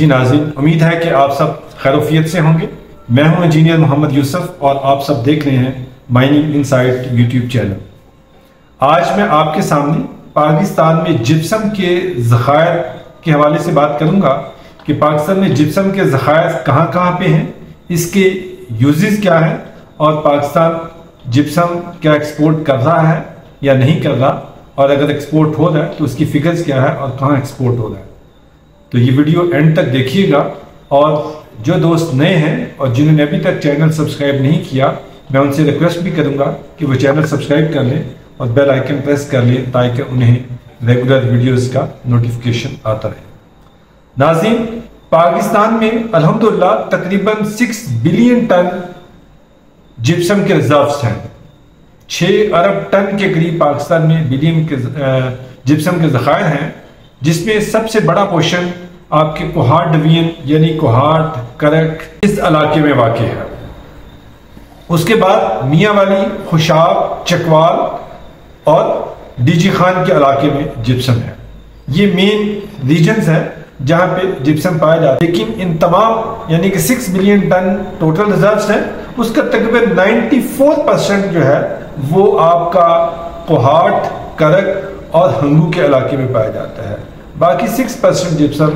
جی ناظرین، امید ہے کہ آپ سب خیروفیت سے ہوں گے۔ میں ہوں انجینئر محمد یوسف اور آپ سب دیکھ رہے ہیں مائننگ انسائٹ یوٹیوب چینل۔ آج میں آپ کے سامنے پاکستان میں جپسم کے ذخائر کے حوالے سے بات کروں گا کہ پاکستان میں جپسم کے ذخائر کہاں کہاں پہ ہیں، اس کے یوزز کیا ہیں اور پاکستان جپسم کیا ایکسپورٹ کر رہا ہے یا نہیں کر رہا، اور اگر ایکسپورٹ ہو رہا ہے تو اس کی فگرز کیا ہے اور کہاں ایکسپورٹ ہو رہا ہے۔ تو یہ ویڈیو اینڈ تک دیکھیے گا اور جو دوست نئے ہیں اور جنہوں نے ابھی تک چینل سبسکرائب نہیں کیا، میں ان سے ریکویسٹ بھی کروں گا کہ وہ چینل سبسکرائب کر لیں اور بیل آئیکن پریس کر لیں تاکہ انہیں ریگولر ویڈیوز کا نوٹیفیکیشن آتا رہے۔ ناظرین، پاکستان میں الحمدللہ تقریباً سکس بلین ٹن جپسم کے ریزروز ہیں۔ چھ ارب ٹن کے قریب پاکستان میں بلین کے جپسم کے ذخائر ہیں۔ جس میں سب سے بڑا پوشن آپ کے کوہاٹ ڈوین یعنی کوہاٹ کرک اس علاقے میں واقع ہے۔ اس کے بعد میاں والی، خوشاب، چکوال اور ڈی جی خان کے علاقے میں جپسم ہے۔ یہ مین ریجنز ہیں جہاں پہ جپسم پایا جاتا ہے۔ لیکن ان تمام یعنی کہ six million ton total reserves ہیں۔ اس کا تقریباً نائنٹی فور پرسنٹ جو ہے وہ آپ کا کوہاٹ کرک اور ہنگو کے علاقے میں پایا جاتا ہے۔ باقی سکس پرسنٹ جپسم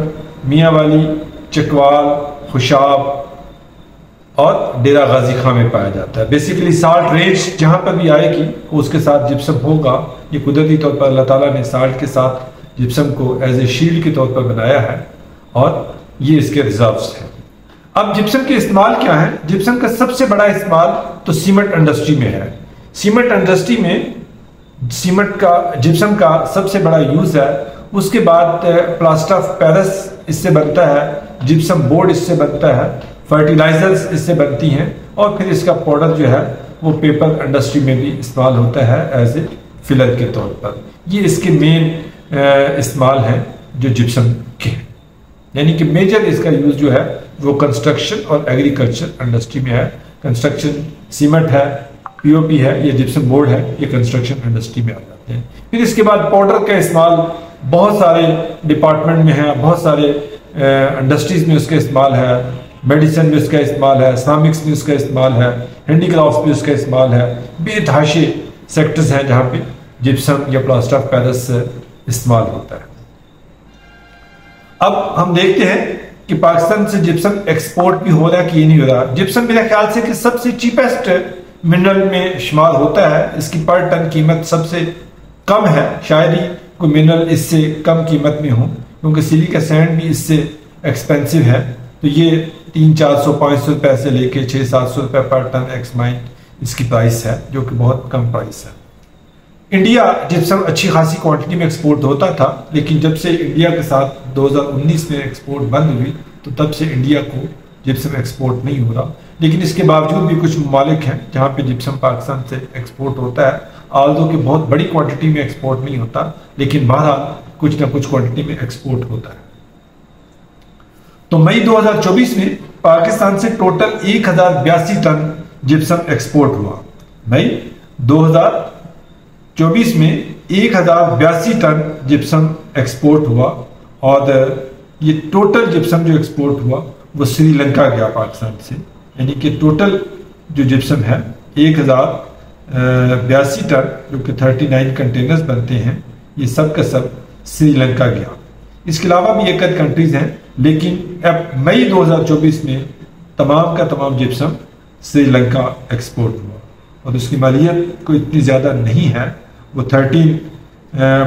میاں والی چکوال خوشاب اور ڈیرا غازی خان میں پایا جاتا ہے۔ بیسیکلی سالٹ رینج جہاں پر بھی آئے گی، اس کے ساتھ جپسم ہوگا۔ یہ قدرتی طور پر اللہ تعالیٰ نے سالٹ کے ساتھ جپسم کو ایز اے شیلڈ کے طور پر بنایا ہے اور یہ اس کے ریزروز ہیں۔ اب جپسم کے استعمال کیا ہے؟ جپسم کا سب سے بڑا استعمال تو سیمنٹ انڈسٹری میں ہے۔ سیمنٹ انڈسٹری میں سیمنٹ کا، جپسم کا سب سے بڑا یوز ہے۔ اس کے بعد، پلاسٹر آف پیرس اس سے بنتا ہے، جپسم بورڈ اس سے بنتا ہے، فرٹیلائزرز اس سے بنتی ہیں۔ اور پھر اس کا پاؤڈر جو ہے، وہ پیپر انڈسٹری میں بھی استعمال ہوتا ہے ایز اے فلر کے طور پر۔ یہ اس کے مین استعمال ہیں جو جپسم کے۔ یعنی کہ میجر اس کا یوز جو ہے، وہ کنسٹرکشن اور ایگریکلچر انڈسٹری میں ہے۔ کنسٹرکشن سیمنٹ ہے پی او پی ہے، یہ جپسم بورڈ ہے، یہ کنسٹرکشن انڈسٹری میں آ جاتے ہیں۔ پھر اس کے بعد پاؤڈر کا استعمال بہت سارے ڈپارٹمنٹ میں ہیں بہت سارے انڈسٹریز میں اس کا استعمال ہے۔ میڈیسن میں اس کا استعمال ہے اسلامکس میں اس کا استعمال ہے۔ ہینڈی کرافٹ میں اس کا استعمال ہے۔ بے تحاشے سیکٹرز ہیں جہاں پہ جپسم یا پلاسٹر آف پیرس استعمال ہوتا ہے۔ اب ہم دیکھتے ہیں کہ پاکستان سے جپسم ایکسپورٹ بھی ہو رہا ہے کہ یہ نہیں ہو رہا۔ جپسم میرے خیال سے کہ سب سے چیپسٹ منرل میں شمار ہوتا ہے، اس کی پر ٹن قیمت سب سے کم ہے۔ شاید ہی کوئی منرل اس سے کم قیمت میں ہوں، کیونکہ سلی کا سینڈ بھی اس سے ایکسپینسو ہے۔ تو یہ تین چار سو، پانچ سو روپے سے لے کے چھ سات سو روپے پر ٹن ایکس مائن اس کی پرائس ہے، جو کہ بہت کم پرائس ہے۔ انڈیا جپسم اچھی خاصی کوانٹٹی میں ایکسپورٹ ہوتا تھا، لیکن جب سے انڈیا کے ساتھ دو ہزار انیس میں ایکسپورٹ بند ہوئی، تو تب سے انڈیا کو جپسم ایکسپورٹ نہیں ہو رہا۔ لیکن اس کے باوجود بھی کچھ ممالک ہیں جہاں پہ جپسم پاکستان سے ایکسپورٹ ہوتا ہے آلدو کہ بہت بڑی کوانٹٹی میں ایکسپورٹ نہیں ہوتا، لیکن بہرحال کچھ نہ کچھ کوانٹٹی میں ایکسپورٹ ہوتا ہے۔ تو مئی دو ہزار چوبیس میں پاکستان سے ٹوٹل ایک ہزار بیاسی ٹن جپسم ایکسپورٹ ہوا۔ مئی دو ہزار چوبیس میں ایک ہزار بیاسی ٹن جپسم ایکسپورٹ ہوا اور یہ ٹوٹل جپسم جو ایکسپورٹ ہوا وہ سری لنکا گیا پاکستان سے۔ یعنی کہ ٹوٹل جو جپسم ہے، ایک ہزار بیاسی ٹن جو کہ تھرٹی نائن کنٹینرز بنتے ہیں، یہ سب کا سب سری لنکا گیا۔ اس کے علاوہ بھی ایک کنٹریز ہیں، لیکن اب مئی دو ہزار چوبیس میں تمام کا تمام جپسم سری لنکا ایکسپورٹ ہوا۔ اور اس کی مالیت کوئی اتنی زیادہ نہیں ہے، وہ thirteen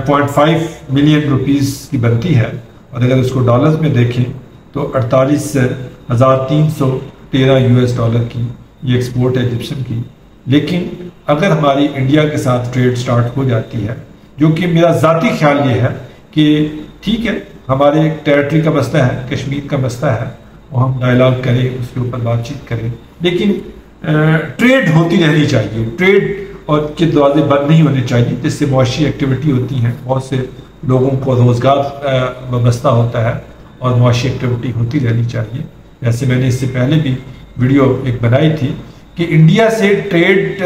point five million rupees کی بنتی ہے۔ اور اگر اس کو ڈالرز میں دیکھیں تو اڑتالیس ہزار تین سو تیرہ یو ایس ڈالر کی، یہ ایکسپورٹ ہے جپسم کی۔ لیکن اگر ہماری انڈیا کے ساتھ ٹریڈ سٹارٹ ہو جاتی ہے، جو کہ میرا ذاتی خیال یہ ہے کہ ٹھیک ہے، ہمارے ایک کا مسئلہ ہے، کشمیر کا مسئلہ ہے، وہ ہم ڈائلاگ کریں، اس کے اوپر بات چیت کریں۔ لیکن ٹریڈ ہوتی رہنی چاہیے۔ ٹریڈ اور کے دروازے بند نہیں ہونے چاہیے، جس سے معاشی ایکٹیویٹی ہوتی ہیں۔ بہت سے لوگوں کو روزگار وابستہ ہوتا ہے اور معاشی ایکٹیویٹی ہوتی رہنی چاہیے۔ جیسے میں نے اس سے پہلے بھی ویڈیو ایک بنائی تھی کہ انڈیا سے ٹریڈ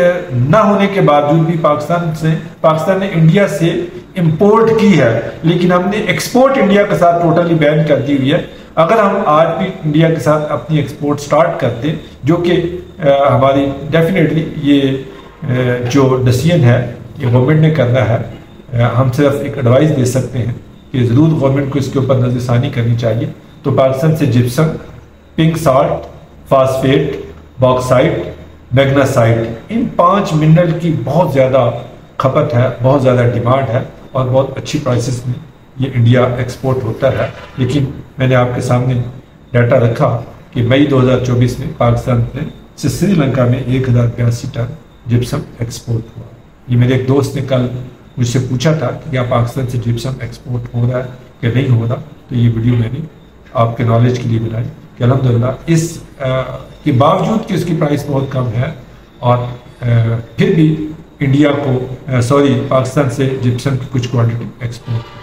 نہ ہونے کے باوجود بھی پاکستان سے پاکستان نے انڈیا سے امپورٹ کی ہے، لیکن ہم نے ایکسپورٹ انڈیا کے ساتھ ٹوٹلی بین کر دی ہوئی ہے۔ اگر ہم آج بھی انڈیا کے ساتھ اپنی ایکسپورٹ سٹارٹ کرتے، جو کہ ہماری ڈیفینیٹلی یہ جو ڈسیزن ہے، یہ گورنمنٹ نے کرنا ہے ہم صرف ایک ایڈوائز دے سکتے ہیں کہ ضرور گورنمنٹ کو اس کے اوپر نظر ثانی کرنی چاہیے۔ تو پاکستان سے gypsum pink salt phosphate bauxite magnesite ان پانچ منرل کی بہت زیادہ کھپت ہے، بہت زیادہ ڈیمانڈ ہے اور بہت اچھی پرائسز میں یہ انڈیا ایکسپورٹ ہوتا ہے۔ لیکن میں نے آپ کے سامنے ڈیٹا رکھا کہ مئی دو ہزار چوبیس میں پاکستان میں سے سری لنکا میں ایک ہزار بیاسی ٹن جپسم ایکسپورٹ ہوا۔ یہ میرے ایک دوست نے کل مجھ سے پوچھا تھا کہ کیا پاکستان سے جپسم ایکسپورٹ ہو رہا ہے کہ نہیں ہو رہا؟ تو یہ ویڈیو میں نے آپ کے نالج کے لیے بنائی۔ کہ الحمدللہ اس کے باوجود کہ اس کی پرائس بہت کم ہے اور پھر بھی انڈیا کو سوری، پاکستان سے جپسم کی کچھ کوانٹٹی ایکسپورٹ